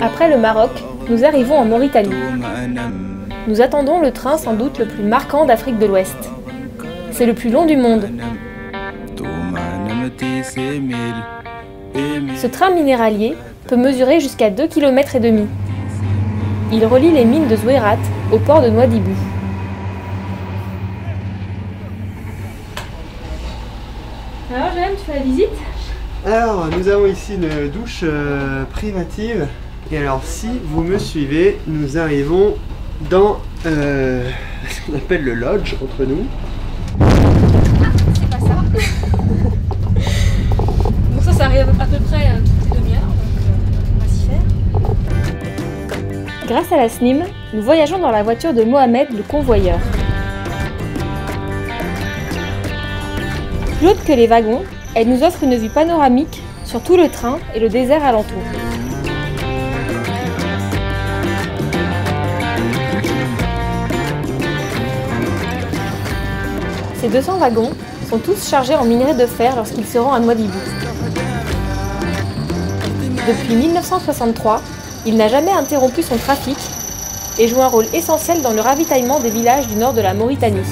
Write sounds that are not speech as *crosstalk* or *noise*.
Après le Maroc, nous arrivons en Mauritanie. Nous attendons le train sans doute le plus marquant d'Afrique de l'Ouest. C'est le plus long du monde. Ce train minéralier peut mesurer jusqu'à 2 km. Il relie les mines de Zouérat au port de Nouadhibou. Alors Jérém, tu fais la visite? Alors, nous avons ici une douche euh, privative. Et alors, si vous me suivez, nous arrivons dans euh, *laughs* ce qu'on appelle le lodge entre nous. C'est pas ça. *laughs* bon ça, ça arrive à peu près euh, toutes les demi-heures, donc euh, on va s'y faire. Grâce à la SNIM, nous voyageons dans la voiture de Mohamed, le convoyeur. Plus haute que les wagons, elle nous offre une vue panoramique sur tout le train et le désert alentour. Ces 200 wagons sont tous chargés en minerai de fer lorsqu'ils se rendent à Nouadhibou. Depuis 1963, il n'a jamais interrompu son trafic et joue un rôle essentiel dans le ravitaillement des villages du nord de la Mauritanie.